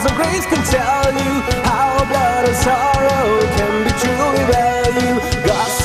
trials of grace can tell you how blood and sorrow can be truly value.